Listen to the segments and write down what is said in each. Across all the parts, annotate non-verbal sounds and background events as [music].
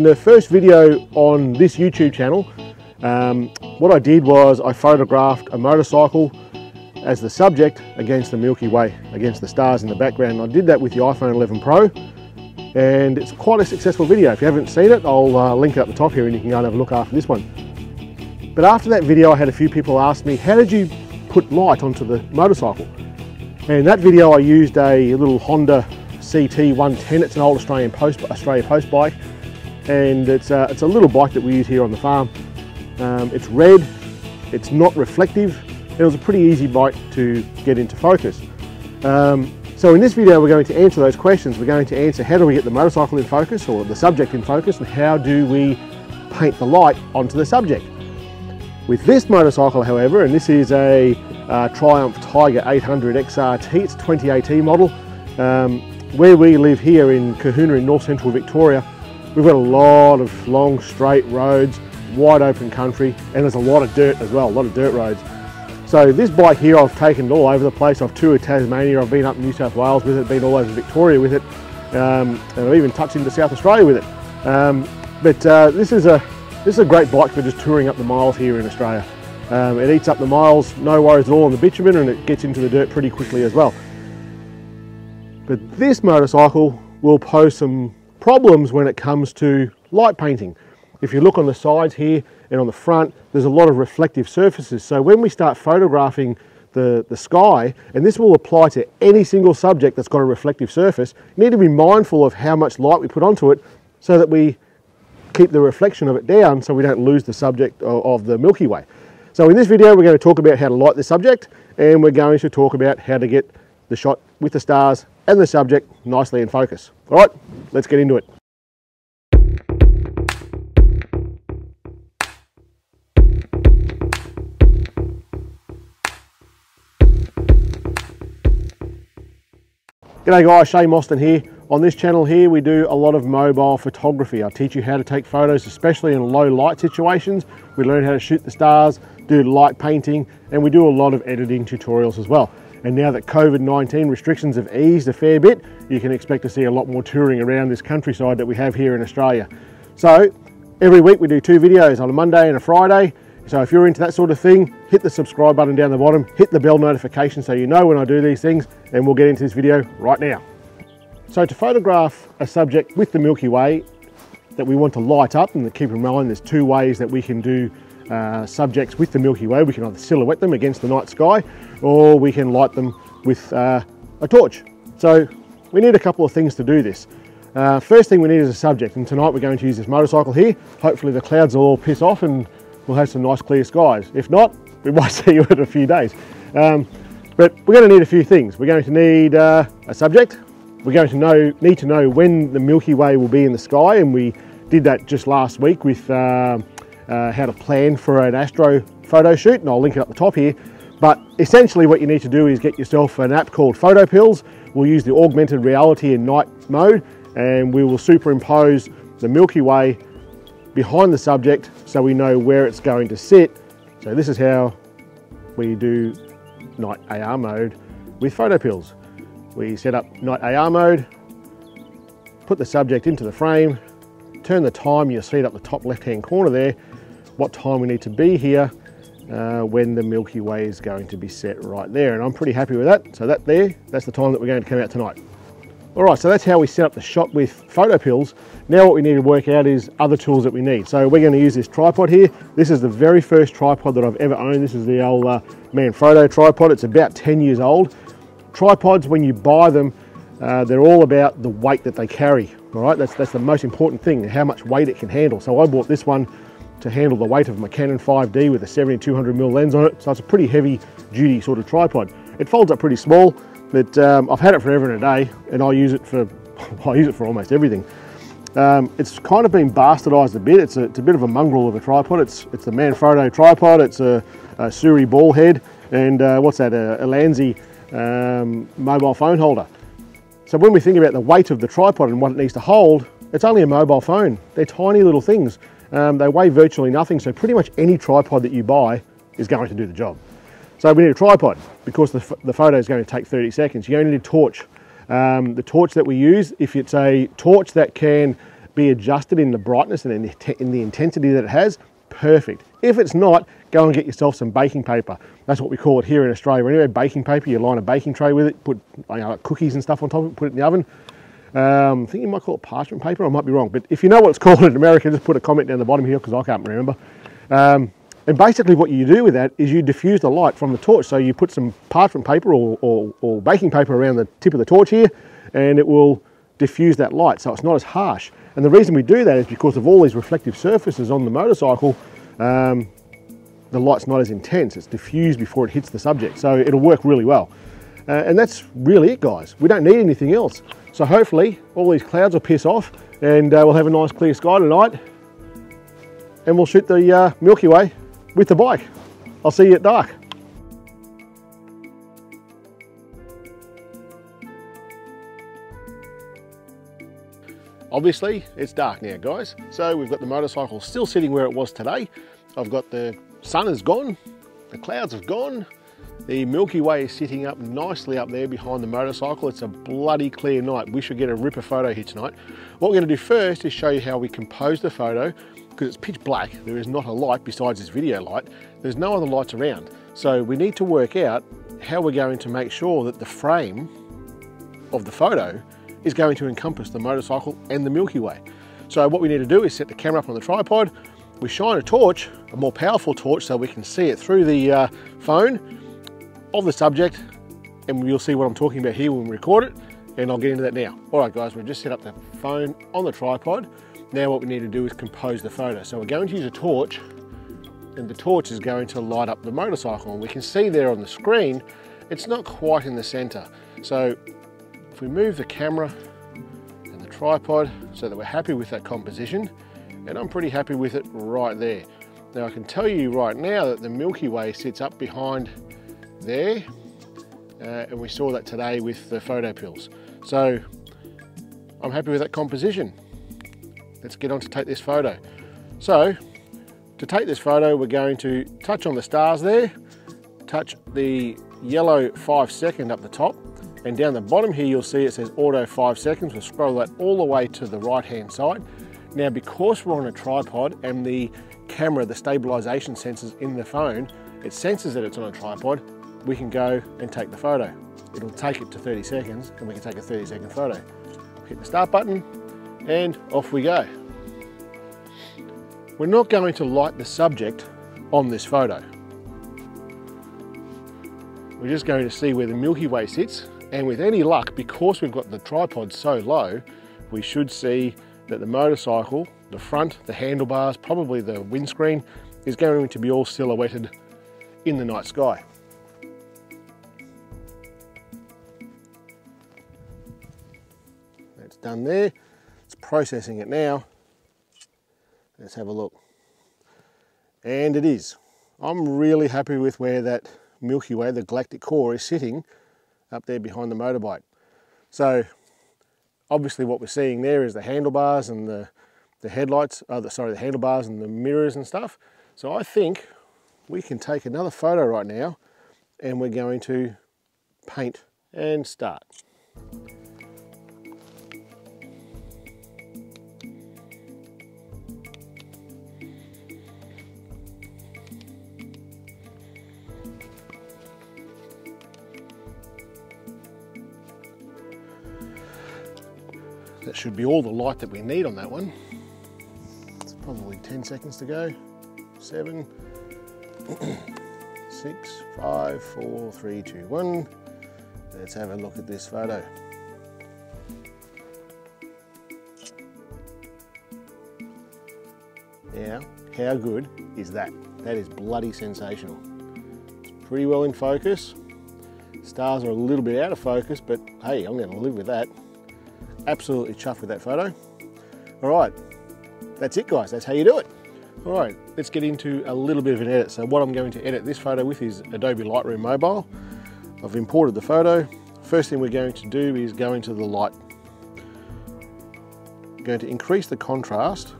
In the first video on this YouTube channel, um, what I did was I photographed a motorcycle as the subject against the Milky Way, against the stars in the background. I did that with the iPhone 11 Pro and it's quite a successful video. If you haven't seen it, I'll uh, link it at the top here and you can go and have a look after this one. But after that video, I had a few people ask me, how did you put light onto the motorcycle? And in that video, I used a little Honda CT 110. It's an old Australian post, Australia Post bike. And it's a, it's a little bike that we use here on the farm. Um, it's red, it's not reflective, it was a pretty easy bike to get into focus. Um, so in this video we're going to answer those questions. We're going to answer how do we get the motorcycle in focus or the subject in focus and how do we paint the light onto the subject. With this motorcycle however, and this is a uh, Triumph Tiger 800 XRT, it's 2018 model. Um, where we live here in Cohuna in north central Victoria, we've got a lot of long straight roads, wide open country and there's a lot of dirt as well, a lot of dirt roads. So this bike here I've taken all over the place. I've toured Tasmania, I've been up New South Wales with it, been all over Victoria with it, um, and I've even touched into South Australia with it. Um, but uh, this is a this is a great bike for just touring up the miles here in Australia. Um, it eats up the miles, no worries at all on the bitumen, and it gets into the dirt pretty quickly as well. But this motorcycle will pose some problems when it comes to light painting. If you look on the sides here and on the front, there's a lot of reflective surfaces. So when we start photographing the, the sky, and this will apply to any single subject that's got a reflective surface, you need to be mindful of how much light we put onto it so that we keep the reflection of it down so we don't lose the subject of, of the Milky Way. So in this video, we're going to talk about how to light the subject, and we're going to talk about how to get the shot with the stars and the subject nicely in focus. All right, let's get into it. G'day guys, Shayne Mostyn here. On this channel here we do a lot of mobile photography. I teach you how to take photos, especially in low light situations. We learn how to shoot the stars, do light painting, and we do a lot of editing tutorials as well. And now that COVID-19 restrictions have eased a fair bit, you can expect to see a lot more touring around this countryside that we have here in Australia. So every week we do two videos on a Monday and a Friday. So if you're into that sort of thing, hit the subscribe button down the bottom, hit the bell notification so you know when I do these things, and we'll get into this video right now. So to photograph a subject with the Milky Way that we want to light up, and keep in mind there's two ways that we can do uh, subjects with the Milky Way. We can either silhouette them against the night sky, or we can light them with uh, a torch. So we need a couple of things to do this. Uh, first thing we need is a subject, and tonight we're going to use this motorcycle here. Hopefully the clouds will all piss off and we'll have some nice clear skies. If not, [laughs] we might see you in a few days. Um, but we're going to need a few things. We're going to need uh, a subject. We're going to know, need to know when the Milky Way will be in the sky, and we did that just last week with uh, uh, how to plan for an astro photo shoot, and I'll link it up the top here. But essentially what you need to do is get yourself an app called PhotoPills. We'll use the augmented reality in night mode, and we will superimpose the Milky Way behind the subject so we know where it's going to sit. So this is how we do night AR mode with PhotoPills. We set up night AR mode, put the subject into the frame, turn the time, you'll see it up the top left hand corner there, what time we need to be here uh, when the Milky Way is going to be set right there. And I'm pretty happy with that. So that there, that's the time that we're going to come out tonight. All right, so that's how we set up the shot with PhotoPills. Now what we need to work out is other tools that we need. So we're going to use this tripod here. This is the very first tripod that I've ever owned. This is the old uh, Manfrotto tripod. It's about 10 years old. Tripods, when you buy them, uh, they're all about the weight that they carry. All right, that's, that's the most important thing, how much weight it can handle. So I bought this one to handle the weight of my Canon 5D with a 7200mm lens on it. So it's a pretty heavy duty sort of tripod. It folds up pretty small, but um, I've had it forever and a day and I use it for, [laughs] I use it for almost everything. Um, it's kind of been bastardized a bit. It's a, it's a, bit of a mongrel of a tripod. It's it's a Manfrotto tripod. It's a, a Sirui ball head, and uh, what's that? A, a Lanzi um, mobile phone holder. So when we think about the weight of the tripod and what it needs to hold, it's only a mobile phone. They're tiny little things. Um, they weigh virtually nothing. So pretty much any tripod that you buy is going to do the job. So we need a tripod because the, the photo is going to take 30 seconds. You only need a torch um, the torch that we use, if it's a torch that can be adjusted in the brightness and in the in the intensity that it has, perfect. If it's not, go and get yourself some baking paper. That's what we call it here in Australia. Anyway, baking paper, you line a baking tray with it, put you know, cookies and stuff on top of it, put it in the oven. Um, I think you might call it parchment paper, I might be wrong, but if you know what it's [laughs] called in America, just put a comment down the bottom here because I can't remember. Um, and basically what you do with that is you diffuse the light from the torch. So you put some parchment paper or, or, or baking paper around the tip of the torch here and it will diffuse that light so it's not as harsh. And the reason we do that is because of all these reflective surfaces on the motorcycle, um, the light's not as intense, it's diffused before it hits the subject. So it'll work really well. Uh, and that's really it guys. We don't need anything else. So hopefully all these clouds will piss off and uh, we'll have a nice clear sky tonight and we'll shoot the uh, Milky Way with the bike. I'll see you at dark. Obviously, it's dark now, guys. So we've got the motorcycle still sitting where it was today. I've got the sun is gone, the clouds have gone, the Milky Way is sitting up nicely up there behind the motorcycle. It's a bloody clear night. We should get a ripper photo here tonight. What we're gonna do first is show you how we compose the photo because it's pitch black. There is not a light besides this video light. There's no other lights around. So we need to work out how we're going to make sure that the frame of the photo is going to encompass the motorcycle and the Milky Way. So what we need to do is set the camera up on the tripod, we shine a torch, a more powerful torch so we can see it through the uh, phone of the subject and you'll see what I'm talking about here when we record it and I'll get into that now. All right guys, we've just set up the phone on the tripod. Now what we need to do is compose the photo. So we're going to use a torch and the torch is going to light up the motorcycle and we can see there on the screen it's not quite in the center. So if we move the camera and the tripod so that we're happy with that composition, and I'm pretty happy with it right there. Now I can tell you right now that the Milky Way sits up behind there, uh, and we saw that today with the PhotoPills. So I'm happy with that composition. Let's get on to take this photo. So to take this photo, we're going to touch on the stars there, touch the yellow five second up the top, and down the bottom here, you'll see it says auto five seconds. We'll scroll that all the way to the right-hand side. Now, because we're on a tripod and the camera, the stabilization sensors in the phone, it senses that it's on a tripod, we can go and take the photo. It'll take it to 30 seconds and we can take a 30 second photo. Hit the start button and off we go. We're not going to light the subject on this photo. We're just going to see where the Milky Way sits and with any luck, because we've got the tripod so low, we should see that the motorcycle, the front, the handlebars, probably the windscreen, is going to be all silhouetted in the night sky. Done there. It's processing it now. Let's have a look. And it is. I'm really happy with where that Milky Way, the galactic core, is sitting up there behind the motorbike. So obviously what we're seeing there is the handlebars and the, the headlights, oh, the, sorry, the handlebars and the mirrors and stuff. So I think we can take another photo right now and we're going to paint and start. That should be all the light that we need on that one. It's probably 10 seconds to go. Seven, [clears throat] six, five, four, three, two, one. Let's have a look at this photo. Now, how good is that? That is bloody sensational. It's pretty well in focus. Stars are a little bit out of focus, but hey, I'm gonna live with that absolutely chuffed with that photo. All right, that's it guys, that's how you do it. All right, let's get into a little bit of an edit. So what I'm going to edit this photo with is Adobe Lightroom Mobile. I've imported the photo. First thing we're going to do is go into the light. I'm going to increase the contrast.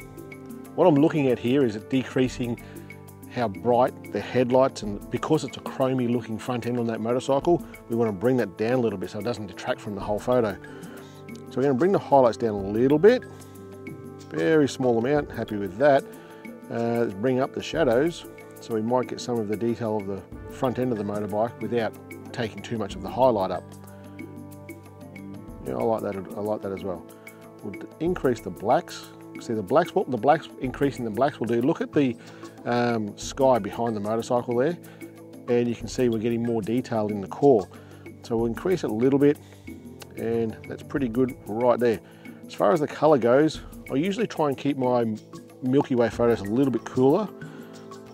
What I'm looking at here is decreasing how bright the headlights and because it's a chromy looking front end on that motorcycle, we want to bring that down a little bit so it doesn't detract from the whole photo. So we're going to bring the highlights down a little bit. very small amount, happy with that. Uh, let's bring up the shadows so we might get some of the detail of the front end of the motorbike without taking too much of the highlight up. Yeah, I like that. I like that as well. We'll increase the blacks. See the blacks. What the blacks increasing the blacks will do. Look at the um, sky behind the motorcycle there, and you can see we're getting more detail in the core. So we'll increase it a little bit, and that's pretty good right there. As far as the color goes, I usually try and keep my Milky Way photos a little bit cooler.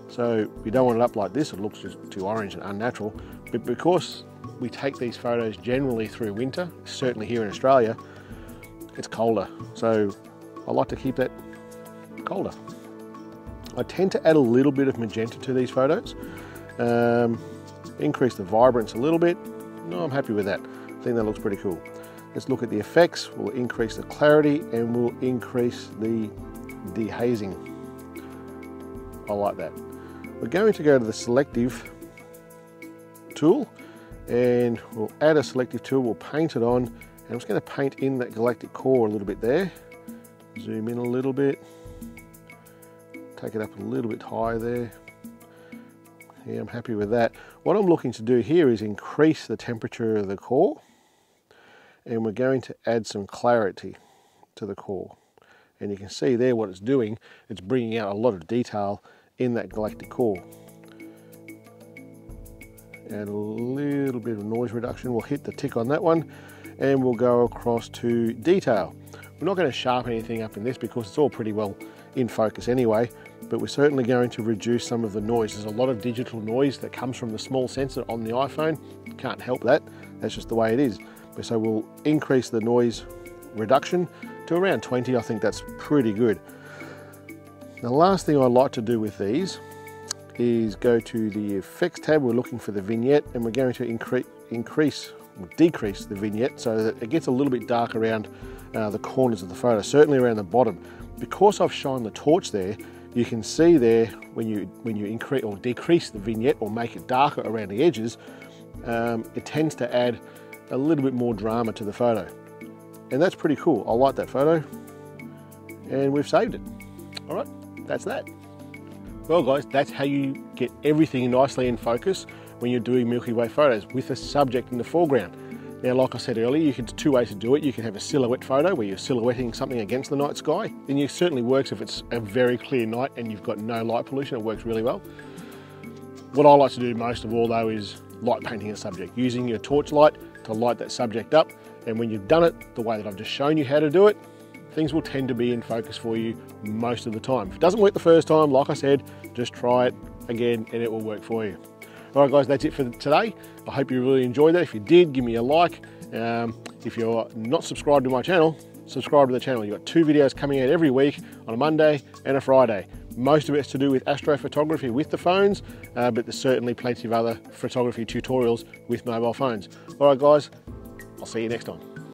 So we don't want it up like this, it looks just too orange and unnatural. But because we take these photos generally through winter, certainly here in Australia, it's colder. So I like to keep that colder. I tend to add a little bit of magenta to these photos, um, increase the vibrance a little bit. No, I'm happy with that. I think that looks pretty cool. Let's look at the effects. We'll increase the clarity and we'll increase the dehazing. I like that. We're going to go to the selective tool and we'll add a selective tool, we'll paint it on, and I'm just going to paint in that galactic core a little bit there. Zoom in a little bit, take it up a little bit higher there. Yeah, I'm happy with that. What I'm looking to do here is increase the temperature of the core, and we're going to add some clarity to the core. And you can see there what it's doing, it's bringing out a lot of detail in that galactic core and a little bit of noise reduction. We'll hit the tick on that one and we'll go across to detail. We're not going to sharpen anything up in this because it's all pretty well in focus anyway, but we're certainly going to reduce some of the noise. There's a lot of digital noise that comes from the small sensor on the iPhone. Can't help that. That's just the way it is. So we'll increase the noise reduction to around 20. I think that's pretty good. The last thing I like to do with these is go to the effects tab. We're looking for the vignette and we're going to increase, increase decrease the vignette so that it gets a little bit dark around uh, the corners of the photo, certainly around the bottom. Because I've shone the torch there, you can see there when you when you increase or decrease the vignette or make it darker around the edges, um, it tends to add a little bit more drama to the photo. And that's pretty cool. I like that photo and we've saved it. All right, that's that. Well guys, that's how you get everything nicely in focus when you're doing Milky Way photos with a subject in the foreground. Now, like I said earlier, you can two ways to do it. You can have a silhouette photo where you're silhouetting something against the night sky. Then it certainly works if it's a very clear night and you've got no light pollution. It works really well. What I like to do most of all though is light painting a subject, using your torch light to light that subject up. And when you've done it the way that I've just shown you how to do it, things will tend to be in focus for you most of the time. If it doesn't work the first time, like I said, just try it again and it will work for you. All right, guys, that's it for today. I hope you really enjoyed that. If you did, give me a like. Um, if you're not subscribed to my channel, subscribe to the channel. You've got two videos coming out every week on a Monday and a Friday. Most of it's to do with astrophotography with the phones, uh, but there's certainly plenty of other photography tutorials with mobile phones. All right, guys, I'll see you next time.